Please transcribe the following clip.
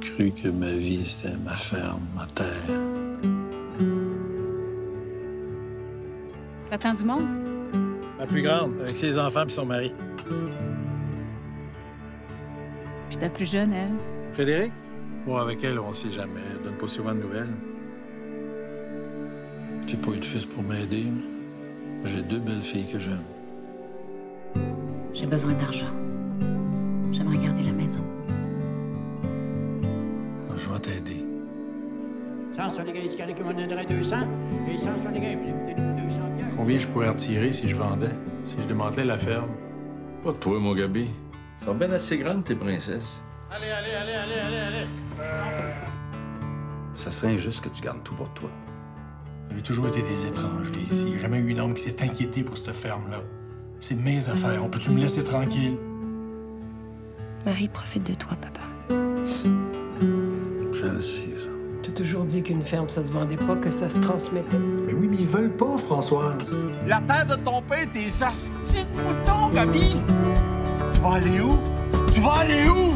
cru que ma vie, c'était ma ferme, ma terre. T'attends du monde? La plus grande, avec ses enfants et son mari. Puis ta plus jeune, elle? Frédéric? Bon, avec elle, on sait jamais. Elle donne pas souvent de nouvelles. J'ai pas eu de fils pour m'aider. J'ai deux belles filles que j'aime. J'ai besoin d'argent. J'aimerais garder la maison. Je vais t'aider. 175 ici, qui m'en donnerait 200, et 175, vous donnez 200 bien. Combien je pourrais retirer si je vendais? Si je démantelais la ferme? Pas de toi, mon Gabi. Elles sont bien assez grandes, tes princesses. Allez, allez, allez, allez, allez, allez! Ça serait injuste que tu gardes tout pour toi. Il y a toujours été des étrangers ici. Il n'y a jamais eu un homme qui s'est inquiété pour cette ferme-là. C'est mes affaires. On peut-tu me laisser tranquille? Marie profite de toi, papa. Ça. T'as toujours dit qu'une ferme, ça se vendait pas, que ça se transmettait. Mais oui, mais ils veulent pas, Françoise. La terre de ton père, tes astis de moutons, Gabi! Tu vas aller où? Tu vas aller où?